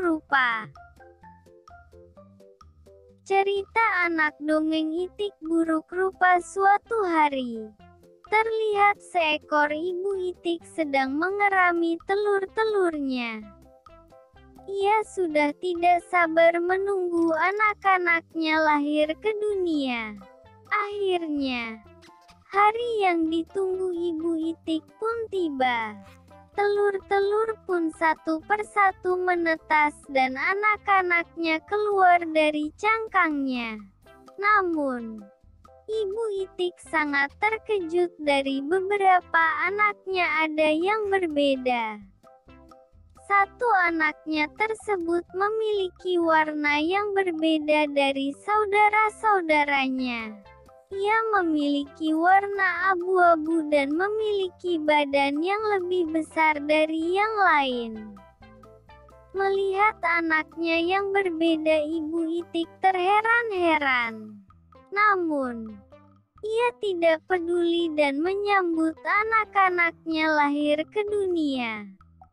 rupa. Cerita anak dongeng itik buruk rupa suatu hari. Terlihat seekor ibu itik sedang mengerami telur-telurnya. Ia sudah tidak sabar menunggu anak-anaknya lahir ke dunia. Akhirnya, hari yang ditunggu ibu itik pun tiba. Telur-telur pun satu persatu menetas dan anak-anaknya keluar dari cangkangnya. Namun, Ibu Itik sangat terkejut dari beberapa anaknya ada yang berbeda. Satu anaknya tersebut memiliki warna yang berbeda dari saudara-saudaranya. Ia memiliki warna abu-abu dan memiliki badan yang lebih besar dari yang lain. Melihat anaknya yang berbeda Ibu Itik terheran-heran. Namun, ia tidak peduli dan menyambut anak-anaknya lahir ke dunia.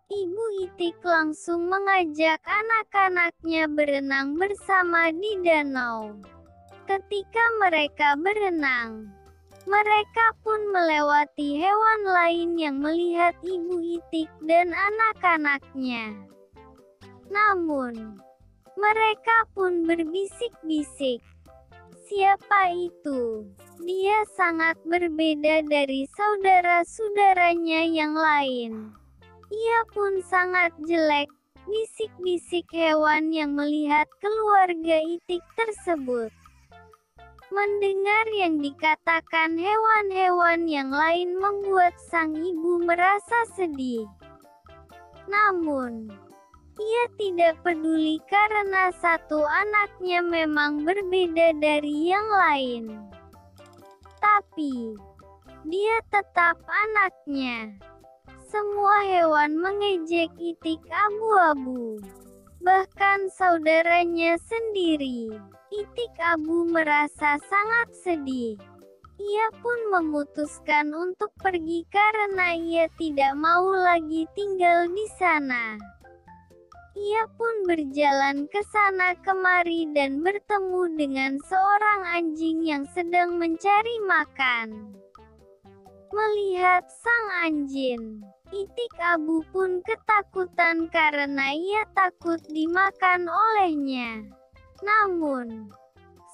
Ibu Itik langsung mengajak anak-anaknya berenang bersama di danau. Ketika mereka berenang, mereka pun melewati hewan lain yang melihat Ibu Itik dan anak-anaknya. Namun, mereka pun berbisik-bisik, Siapa itu? Dia sangat berbeda dari saudara-saudaranya yang lain. Ia pun sangat jelek, bisik-bisik hewan yang melihat keluarga itik tersebut. Mendengar yang dikatakan hewan-hewan yang lain membuat sang ibu merasa sedih. Namun, ia tidak peduli karena satu anaknya memang berbeda dari yang lain. Tapi, dia tetap anaknya. Semua hewan mengejek itik abu-abu. Bahkan saudaranya sendiri, itik abu merasa sangat sedih. Ia pun memutuskan untuk pergi karena ia tidak mau lagi tinggal di sana. Ia pun berjalan ke sana kemari dan bertemu dengan seorang anjing yang sedang mencari makan. Melihat sang anjing, Itik Abu pun ketakutan karena ia takut dimakan olehnya. Namun,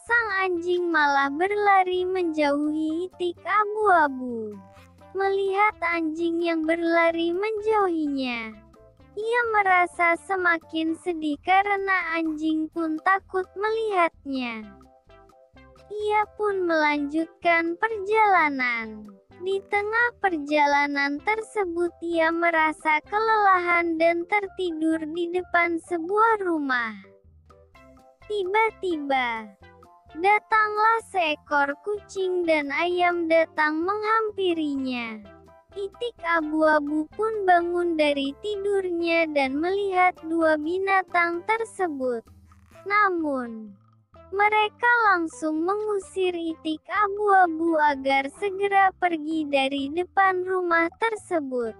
sang anjing malah berlari menjauhi Itik Abu-abu. Melihat anjing yang berlari menjauhinya, ia merasa semakin sedih karena anjing pun takut melihatnya. Ia pun melanjutkan perjalanan. Di tengah perjalanan tersebut ia merasa kelelahan dan tertidur di depan sebuah rumah. Tiba-tiba, datanglah seekor kucing dan ayam datang menghampirinya. Itik abu-abu pun bangun dari tidurnya dan melihat dua binatang tersebut. Namun, mereka langsung mengusir itik abu-abu agar segera pergi dari depan rumah tersebut.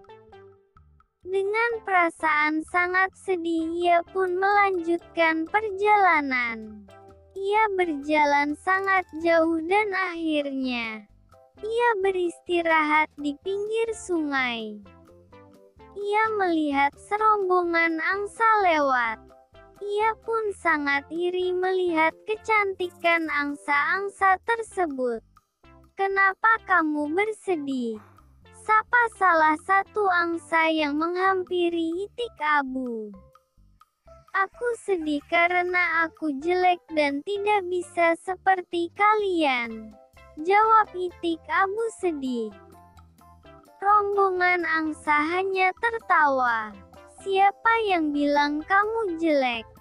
Dengan perasaan sangat sedih ia pun melanjutkan perjalanan. Ia berjalan sangat jauh dan akhirnya ia beristirahat di pinggir sungai. Ia melihat serombongan angsa lewat. Ia pun sangat iri melihat kecantikan angsa-angsa tersebut. Kenapa kamu bersedih? Sapa salah satu angsa yang menghampiri itik abu. Aku sedih karena aku jelek dan tidak bisa seperti kalian. Jawab Itik Abu sedih. Rombongan angsa hanya tertawa. Siapa yang bilang kamu jelek?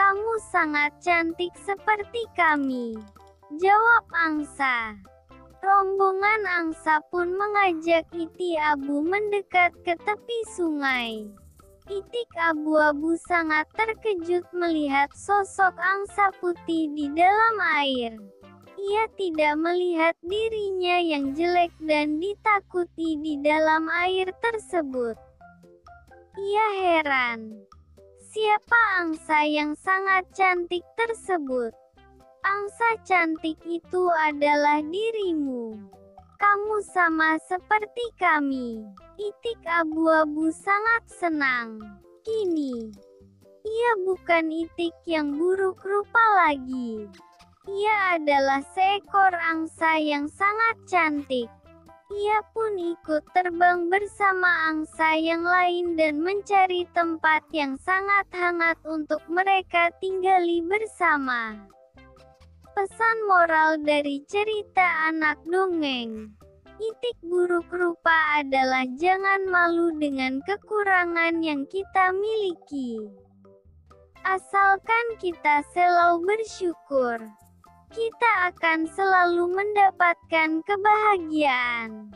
Kamu sangat cantik seperti kami. Jawab angsa. Rombongan angsa pun mengajak Iti Abu mendekat ke tepi sungai. Itik abu-abu sangat terkejut melihat sosok angsa putih di dalam air. Ia tidak melihat dirinya yang jelek dan ditakuti di dalam air tersebut. Ia heran. Siapa angsa yang sangat cantik tersebut? Angsa cantik itu adalah dirimu. Kamu sama seperti kami. Itik abu-abu sangat senang. Kini, ia bukan itik yang buruk rupa lagi. Ia adalah seekor angsa yang sangat cantik. Ia pun ikut terbang bersama angsa yang lain dan mencari tempat yang sangat hangat untuk mereka tinggali bersama. Pesan moral dari cerita anak dongeng Itik buruk rupa adalah jangan malu dengan kekurangan yang kita miliki. Asalkan kita selalu bersyukur kita akan selalu mendapatkan kebahagiaan.